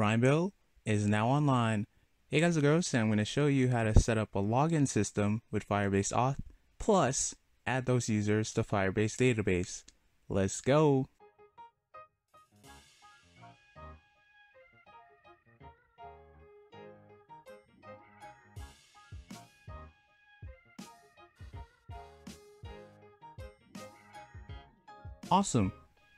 Rhymbil is now online. Hey guys and girls, and I'm going to show you how to set up a login system with Firebase Auth, plus add those users to Firebase database. Let's go! Awesome!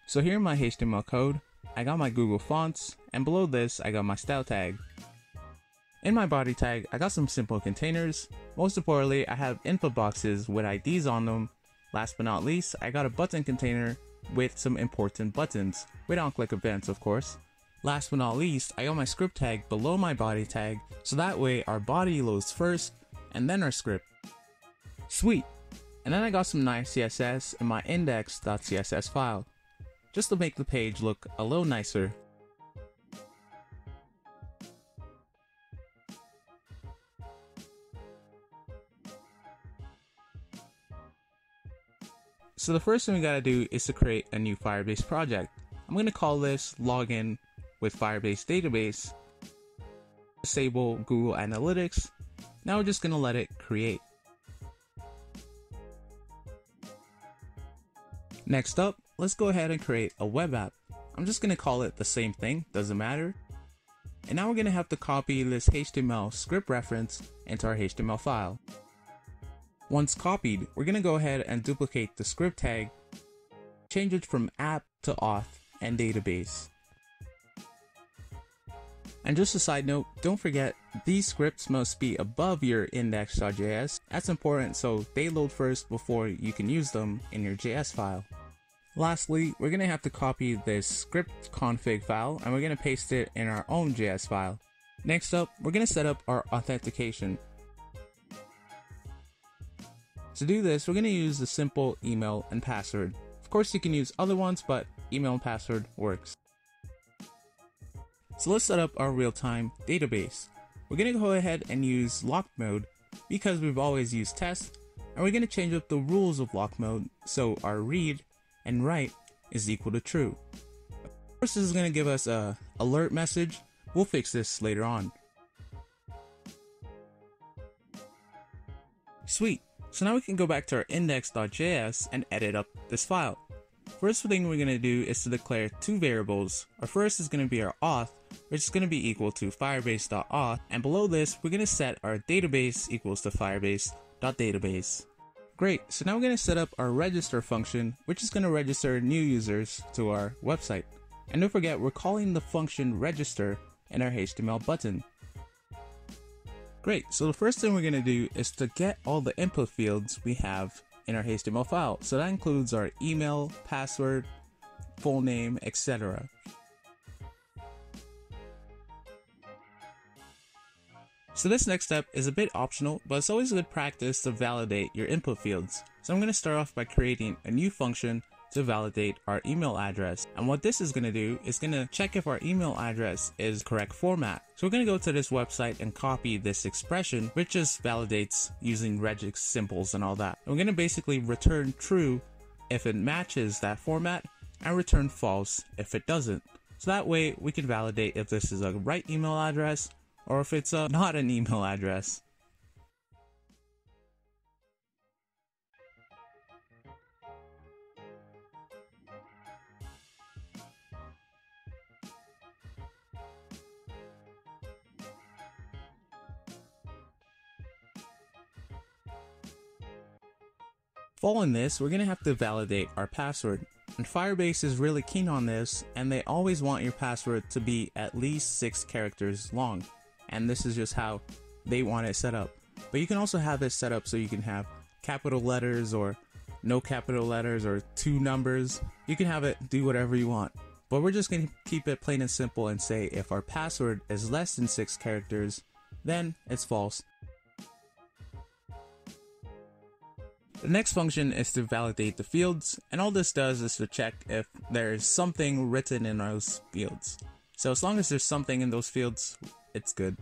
So here in my HTML code, I got my Google fonts, and below this I got my style tag. In my body tag, I got some simple containers. Most importantly, I have input boxes with IDs on them. Last but not least, I got a button container with some important buttons, with on-click events of course. Last but not least, I got my script tag below my body tag, so that way our body loads first, and then our script. Sweet! And then I got some nice CSS in my index.css file, just to make the page look a little nicer. So the first thing we gotta do is to create a new Firebase project. I'm gonna call this login with Firebase database. Disable Google Analytics. Now we're just gonna let it create. Next up, let's go ahead and create a web app. I'm just gonna call it the same thing, doesn't matter. And now we're gonna have to copy this HTML script reference into our HTML file. Once copied, we're going to go ahead and duplicate the script tag, change it from app to auth and database. And just a side note, don't forget, these scripts must be above your index.js. That's important so they load first before you can use them in your JS file. Lastly, we're going to have to copy this script config file and we're going to paste it in our own JS file. Next up, we're going to set up our authentication. To do this, we're going to use the simple email and password. Of course, you can use other ones, but email and password works. So let's set up our real-time database. We're going to go ahead and use lock mode because we've always used test, and we're going to change up the rules of lock mode so our read and write is equal to true. Of course, this is going to give us a alert message. We'll fix this later on. Sweet. So now we can go back to our index.js and edit up this file. First thing we're going to do is to declare two variables. Our first is going to be our auth, which is going to be equal to firebase.auth, and below this we're going to set our database equals to firebase.database. Great, so now we're going to set up our register function, which is going to register new users to our website. And don't forget, we're calling the function register in our HTML button. Great, so the first thing we're going to do is to get all the input fields we have in our HTML file. So that includes our email, password, full name, etc. So this next step is a bit optional, but it's always good practice to validate your input fields. So I'm going to start off by creating a new function to validate our email address. And what this is going to do is going to check if our email address is correct format. So we're going to go to this website and copy this expression, which just validates using regex symbols and all that. And we're going to basically return true if it matches that format and return false if it doesn't. So that way we can validate if this is a right email address or if it's a, not an email address. Following this, we're going to have to validate our password. And Firebase is really keen on this, and they always want your password to be at least 6 characters long. And this is just how they want it set up. But you can also have it set up so you can have capital letters or no capital letters or two numbers. You can have it do whatever you want. But we're just going to keep it plain and simple and say if our password is less than 6 characters, then it's false. The next function is to validate the fields, and all this does is to check if there's something written in those fields. So as long as there's something in those fields, it's good.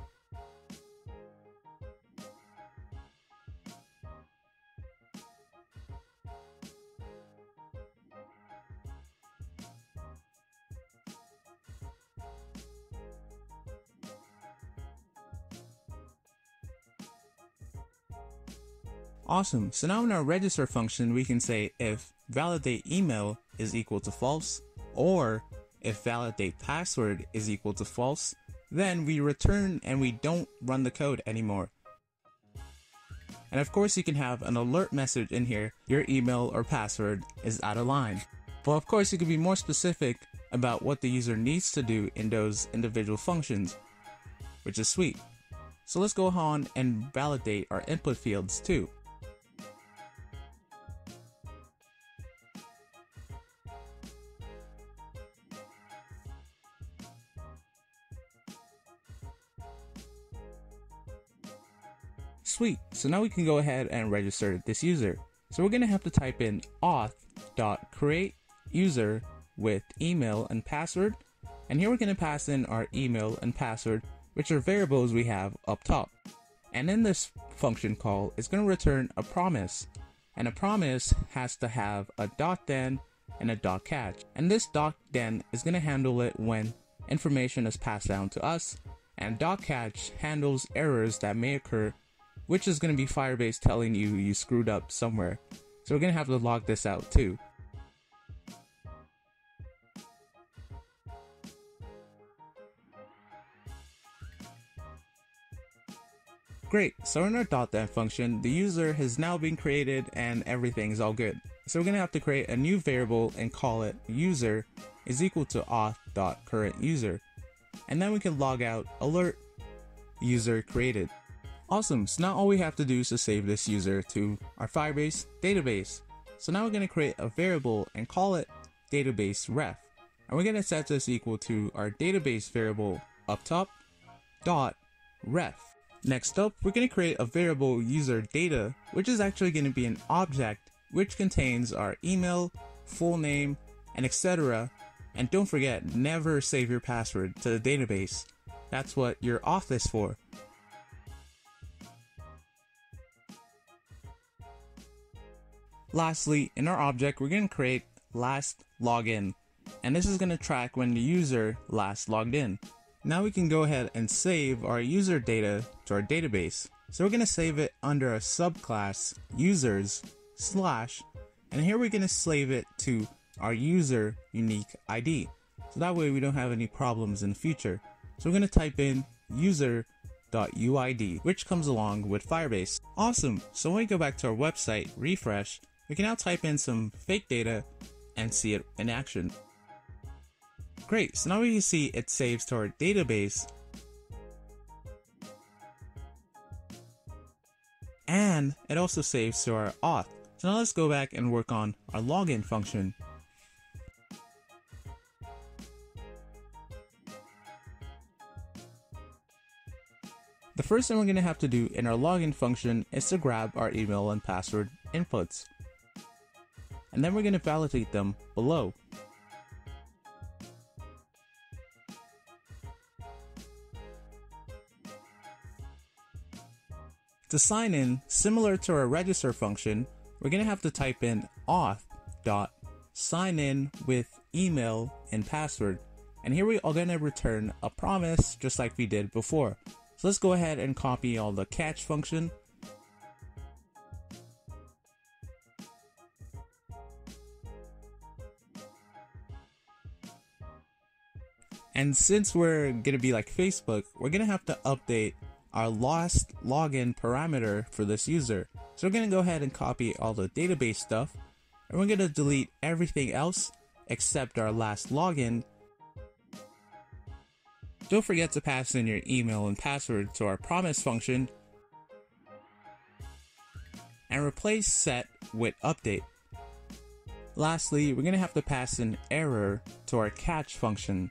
Awesome. So now in our register function, we can say if validate email is equal to false, or if validate password is equal to false, then we return and we don't run the code anymore. And of course you can have an alert message in here, your email or password is out of line. But of course you can be more specific about what the user needs to do in those individual functions, which is sweet. So let's go on and validate our input fields too. Sweet, so now we can go ahead and register this user. So we're gonna have to type in auth.create user with email and password. And here we're gonna pass in our email and password, which are variables we have up top. And in this function call, it's gonna return a promise. And a promise has to have a dot then and a dot catch. And this dot then is gonna handle it when information is passed down to us. And dot catch handles errors that may occur which is going to be Firebase telling you you screwed up somewhere. So we're going to have to log this out too. Great, so in our .then function, the user has now been created and everything's all good. So we're going to have to create a new variable and call it user is equal to auth.currentUser. And then we can log out alert user created. Awesome, so now all we have to do is to save this user to our Firebase database. So now we're going to create a variable and call it database ref. And we're going to set this equal to our database variable up top dot ref. Next up, we're going to create a variable user data, which is actually going to be an object which contains our email, full name, and etc. And don't forget, never save your password to the database. That's what your auth is for. Lastly, in our object, we're going to create last login, and this is going to track when the user last logged in. Now we can go ahead and save our user data to our database. So we're going to save it under a subclass users slash, and here we're going to save it to our user unique ID. So that way we don't have any problems in the future. So we're going to type in user.uid, which comes along with Firebase. Awesome. So when we go back to our website, refresh, we can now type in some fake data and see it in action. Great, so now we can see it saves to our database and it also saves to our auth. So now let's go back and work on our login function. The first thing we're going to have to do in our login function is to grab our email and password inputs and then we're going to validate them below. To sign in, similar to our register function, we're going to have to type in auth dot sign in with email and password. And here we are going to return a promise just like we did before. So let's go ahead and copy all the catch function And since we're gonna be like Facebook, we're gonna have to update our last login parameter for this user. So we're gonna go ahead and copy all the database stuff, and we're gonna delete everything else except our last login. Don't forget to pass in your email and password to our promise function, and replace set with update. Lastly, we're gonna have to pass an error to our catch function.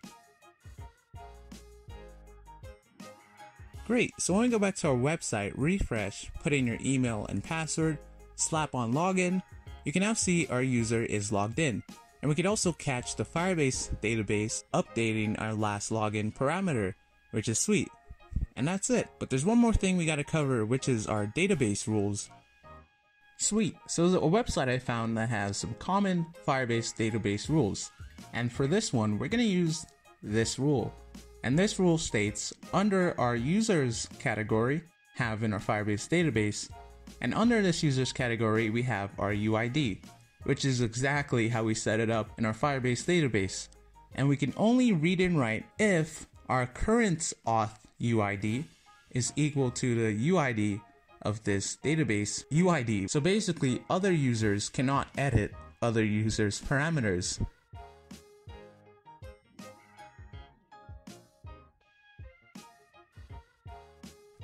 Great, so when we go back to our website, refresh, put in your email and password, slap on login, you can now see our user is logged in. And we can also catch the Firebase database updating our last login parameter, which is sweet. And that's it. But there's one more thing we gotta cover, which is our database rules. Sweet. So there's a website I found that has some common Firebase database rules. And for this one, we're gonna use this rule. And this rule states under our users category, have in our Firebase database, And under this users category, we have our UID, which is exactly how we set it up in our Firebase database. And we can only read and write if our current auth UID is equal to the UID of this database UID. So basically, other users cannot edit other users' parameters.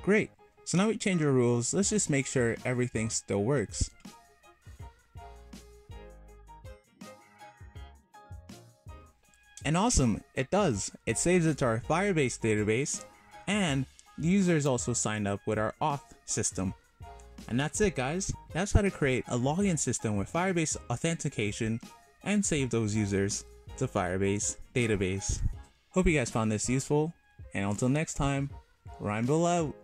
Great. So now we change our rules. Let's just make sure everything still works. And awesome, it does. It saves it to our Firebase database, and the user is also signed up with our auth system. And that's it guys, that's how to create a login system with Firebase authentication and save those users to Firebase database. Hope you guys found this useful, and until next time, Rhymbil out.